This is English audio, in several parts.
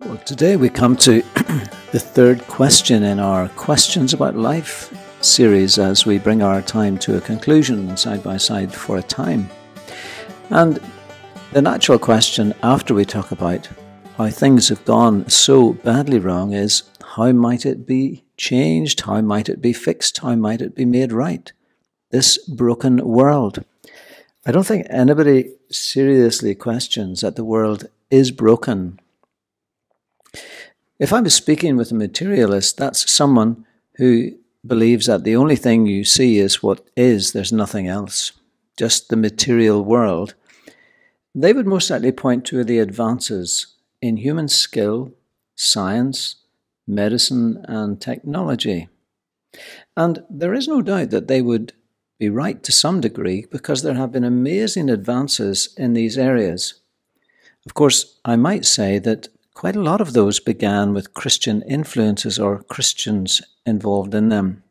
Well, today we come to the third question in our Questions About Life series as we bring our time to a conclusion side by side for a time. And the natural question after we talk about how things have gone so badly wrong is how might it be changed? How might it be fixed? How might it be made right? This broken world. I don't think anybody seriously questions that the world is broken. If I was speaking with a materialist, that's someone who believes that the only thing you see is what is, there's nothing else, just the material world. They would most likely point to the advances in human skill, science, medicine, and technology. And there is no doubt that they would be right to some degree because there have been amazing advances in these areas. Of course, I might say that quite a lot of those began with Christian influences or Christians involved in them,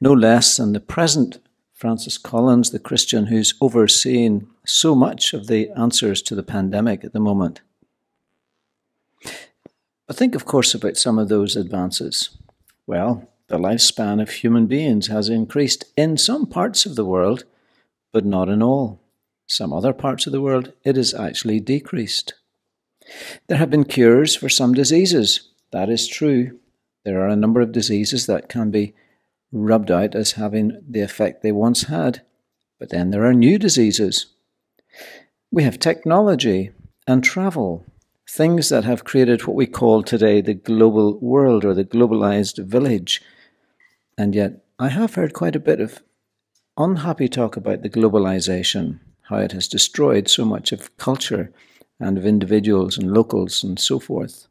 no less than the present Francis Collins, the Christian who's overseeing so much of the answers to the pandemic at the moment. But think, of course, about some of those advances. Well, the lifespan of human beings has increased in some parts of the world, but not in all. Some other parts of the world, it has actually decreased. There have been cures for some diseases. That is true. There are a number of diseases that can be rubbed out as having the effect they once had. But then there are new diseases. We have technology and travel things that have created what we call today the global world or the globalized village. And yet, I have heard quite a bit of unhappy talk about the globalization, how it has destroyed so much of culture and of individuals and locals and so forth.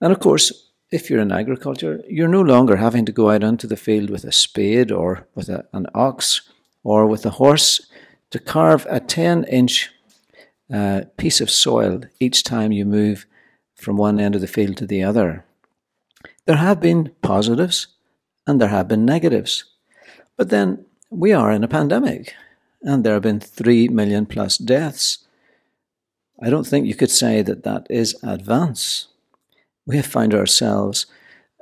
And of course, if you're in agriculture, you're no longer having to go out onto the field with a spade or with a, an ox or with a horse to carve a 10 inch uh, piece of soil each time you move from one end of the field to the other. There have been positives and there have been negatives. But then we are in a pandemic and there have been 3 million plus deaths. I don't think you could say that that is advance. We have found ourselves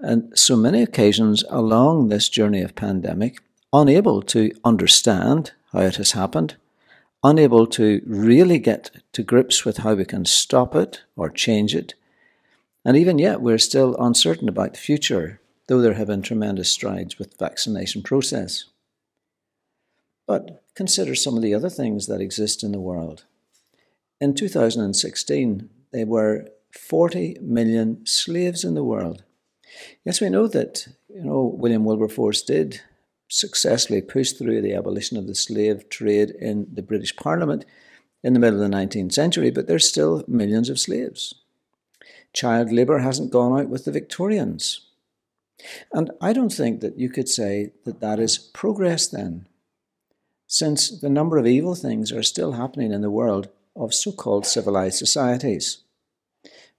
on so many occasions along this journey of pandemic unable to understand how it has happened, unable to really get to grips with how we can stop it or change it. And even yet, we're still uncertain about the future, though there have been tremendous strides with the vaccination process. But consider some of the other things that exist in the world. In 2016, there were 40 million slaves in the world. Yes, we know that, you know, William Wilberforce did successfully push through the abolition of the slave trade in the British Parliament in the middle of the 19th century, but there's still millions of slaves. Child labour hasn't gone out with the Victorians. And I don't think that you could say that that is progress then, since the number of evil things are still happening in the world of so called civilized societies.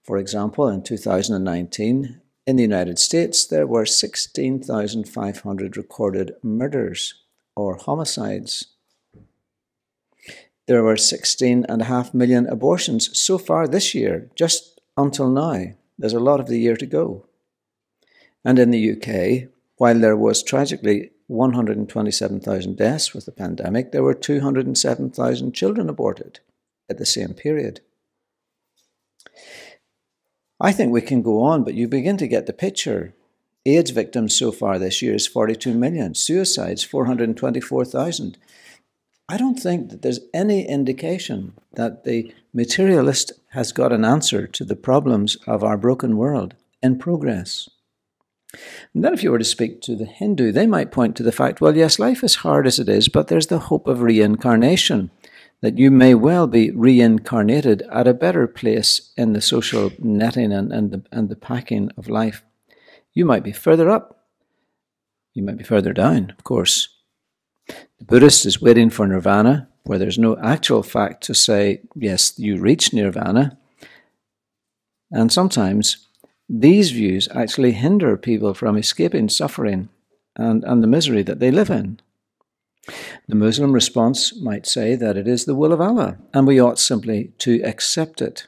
For example, in 2019, in the United States, there were 16,500 recorded murders or homicides. There were 16.5 million abortions so far this year, just until now. There's a lot of the year to go. And in the UK, while there was tragically 127,000 deaths with the pandemic, there were 207,000 children aborted at the same period. I think we can go on, but you begin to get the picture. AIDS victims so far this year is 42 million, suicides 424,000. I don't think that there's any indication that the materialist has got an answer to the problems of our broken world in progress. And then, if you were to speak to the Hindu, they might point to the fact well, yes, life is hard as it is, but there's the hope of reincarnation that you may well be reincarnated at a better place in the social netting and, and, the, and the packing of life. You might be further up. You might be further down, of course. The Buddhist is waiting for nirvana, where there's no actual fact to say, yes, you reach nirvana. And sometimes these views actually hinder people from escaping suffering and, and the misery that they live in. The Muslim response might say that it is the will of Allah and we ought simply to accept it.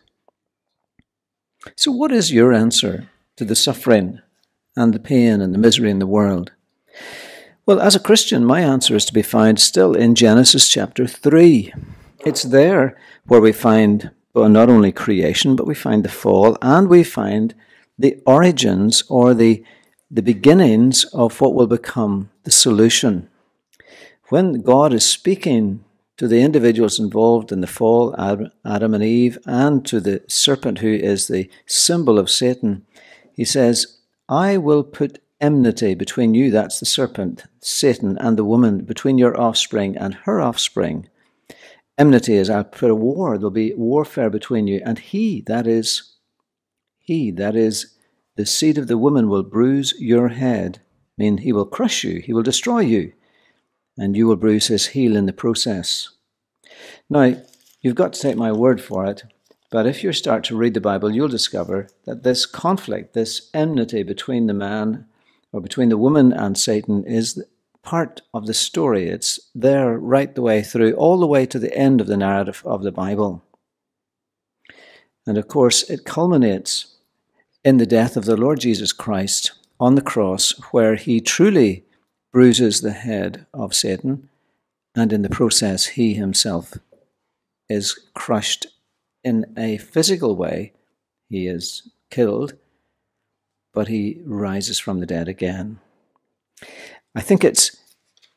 So, what is your answer to the suffering and the pain and the misery in the world? Well, as a Christian, my answer is to be found still in Genesis chapter 3. It's there where we find well, not only creation, but we find the fall and we find the origins or the, the beginnings of what will become the solution. When God is speaking to the individuals involved in the fall, Adam and Eve, and to the serpent who is the symbol of Satan, he says, I will put enmity between you, that's the serpent, Satan, and the woman, between your offspring and her offspring. Enmity is I'll put a war, there'll be warfare between you, and he, that is, he, that is, the seed of the woman will bruise your head, I mean, he will crush you, he will destroy you and you will bruise his heel in the process. Now, you've got to take my word for it, but if you start to read the Bible, you'll discover that this conflict, this enmity between the man or between the woman and Satan is part of the story. It's there right the way through, all the way to the end of the narrative of the Bible. And of course, it culminates in the death of the Lord Jesus Christ on the cross, where he truly bruises the head of Satan, and in the process, he himself is crushed in a physical way. He is killed, but he rises from the dead again. I think it's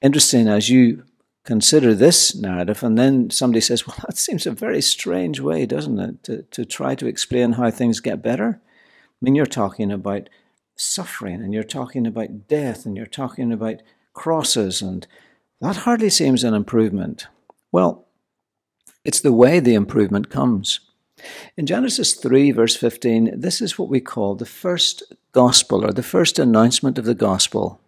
interesting as you consider this narrative, and then somebody says, Well, that seems a very strange way, doesn't it, to, to try to explain how things get better? I mean, you're talking about suffering and you're talking about death and you're talking about crosses, and that hardly seems an improvement. Well, it's the way the improvement comes. In Genesis 3, verse 15, this is what we call the first gospel or the first announcement of the gospel.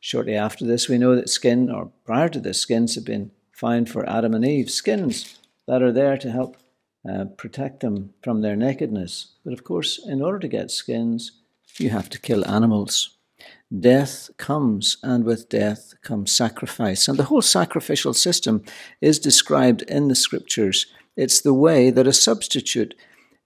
Shortly after this, we know that skin, or prior to this, skins have been found for Adam and Eve, skins that are there to help uh, protect them from their nakedness. But of course, in order to get skins, you have to kill animals. Death comes, and with death comes sacrifice. And the whole sacrificial system is described in the scriptures. It's the way that a substitute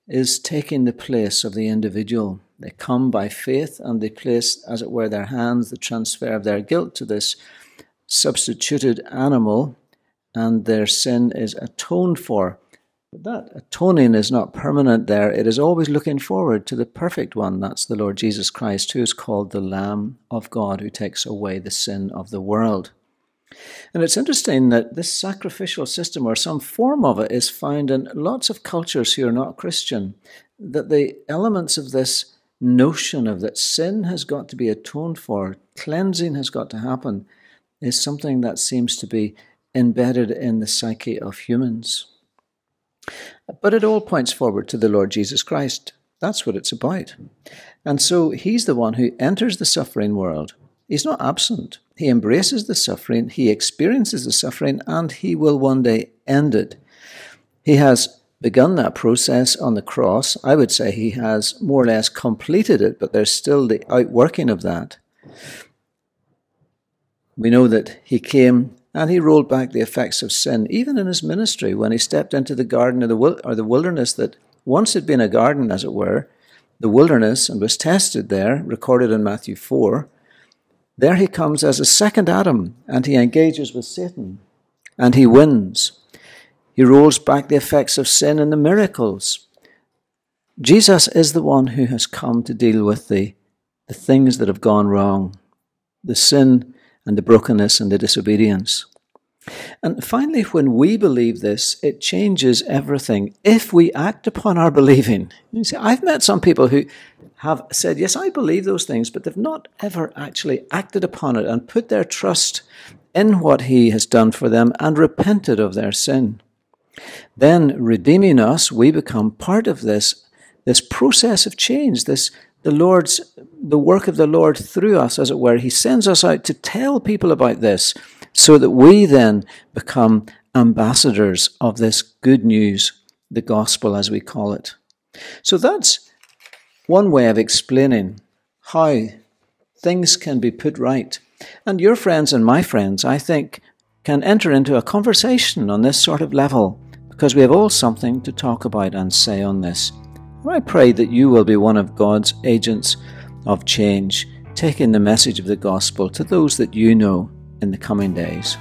is taking the place of the individual. They come by faith and they place, as it were, their hands, the transfer of their guilt to this substituted animal, and their sin is atoned for but that atoning is not permanent there. It is always looking forward to the perfect one. That's the Lord Jesus Christ, who is called the Lamb of God, who takes away the sin of the world. And it's interesting that this sacrificial system, or some form of it, is found in lots of cultures who are not Christian. That the elements of this notion of that sin has got to be atoned for, cleansing has got to happen, is something that seems to be embedded in the psyche of humans. But it all points forward to the Lord Jesus Christ. That's what it's about. And so he's the one who enters the suffering world. He's not absent. He embraces the suffering, he experiences the suffering, and he will one day end it. He has begun that process on the cross. I would say he has more or less completed it, but there's still the outworking of that. We know that he came and he rolled back the effects of sin, even in his ministry, when he stepped into the garden of the or the wilderness that once had been a garden, as it were, the wilderness, and was tested there, recorded in Matthew 4. There he comes as a second Adam, and he engages with Satan, and he wins. He rolls back the effects of sin and the miracles. Jesus is the one who has come to deal with the, the things that have gone wrong, the sin and the brokenness and the disobedience. And finally, when we believe this, it changes everything if we act upon our believing. You see, I've met some people who have said, Yes, I believe those things, but they've not ever actually acted upon it and put their trust in what He has done for them and repented of their sin. Then, redeeming us, we become part of this, this process of change, this the Lord's the work of the Lord through us, as it were. He sends us out to tell people about this so that we then become ambassadors of this good news, the gospel as we call it. So that's one way of explaining how things can be put right. And your friends and my friends, I think, can enter into a conversation on this sort of level because we have all something to talk about and say on this. I pray that you will be one of God's agents of change, taking the message of the gospel to those that you know in the coming days.